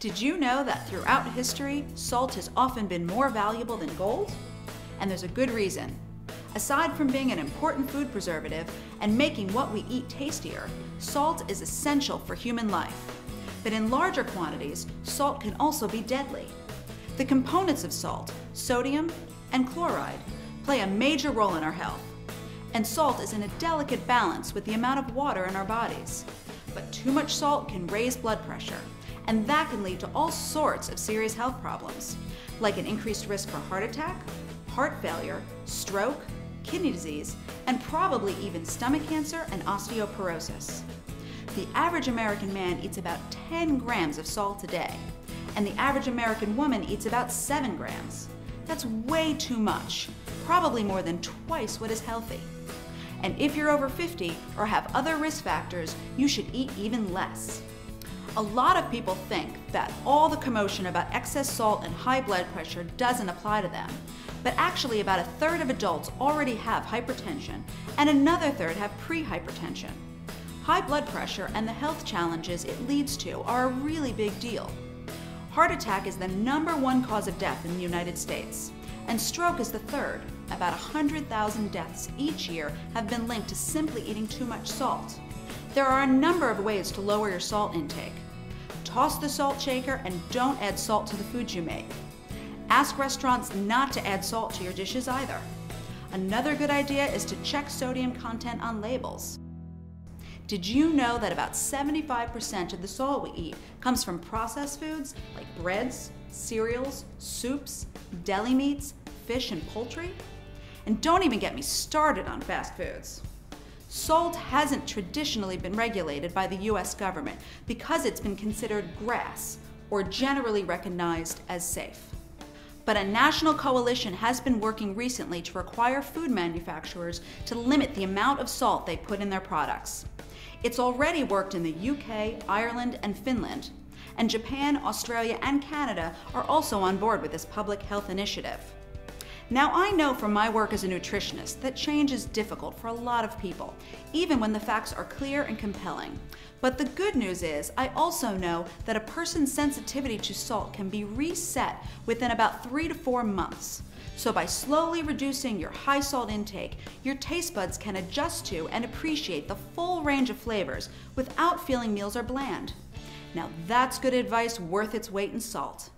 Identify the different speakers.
Speaker 1: Did you know that throughout history, salt has often been more valuable than gold? And there's a good reason. Aside from being an important food preservative and making what we eat tastier, salt is essential for human life. But in larger quantities, salt can also be deadly. The components of salt, sodium and chloride, play a major role in our health. And salt is in a delicate balance with the amount of water in our bodies. But too much salt can raise blood pressure, and that can lead to all sorts of serious health problems, like an increased risk for heart attack, heart failure, stroke, kidney disease, and probably even stomach cancer and osteoporosis. The average American man eats about 10 grams of salt a day, and the average American woman eats about 7 grams. That's way too much, probably more than twice what is healthy. And if you're over 50 or have other risk factors, you should eat even less. A lot of people think that all the commotion about excess salt and high blood pressure doesn't apply to them, but actually about a third of adults already have hypertension and another third have pre-hypertension. High blood pressure and the health challenges it leads to are a really big deal. Heart attack is the number one cause of death in the United States, and stroke is the third. About 100,000 deaths each year have been linked to simply eating too much salt. There are a number of ways to lower your salt intake. Toss the salt shaker and don't add salt to the foods you make. Ask restaurants not to add salt to your dishes either. Another good idea is to check sodium content on labels. Did you know that about 75% of the salt we eat comes from processed foods like breads, cereals, soups, deli meats, fish, and poultry? And don't even get me started on fast foods. Salt hasn't traditionally been regulated by the US government because it's been considered GRAS or generally recognized as safe. But a national coalition has been working recently to require food manufacturers to limit the amount of salt they put in their products. It's already worked in the UK, Ireland, and Finland, and Japan, Australia, and Canada are also on board with this public health initiative. Now, I know from my work as a nutritionist that change is difficult for a lot of people, even when the facts are clear and compelling. But the good news is, I also know that a person's sensitivity to salt can be reset within about three to four months. So, by slowly reducing your high salt intake, your taste buds can adjust to and appreciate the full range of flavors without feeling meals are bland. Now, that's good advice worth its weight in salt.